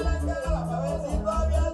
iglesia, bendito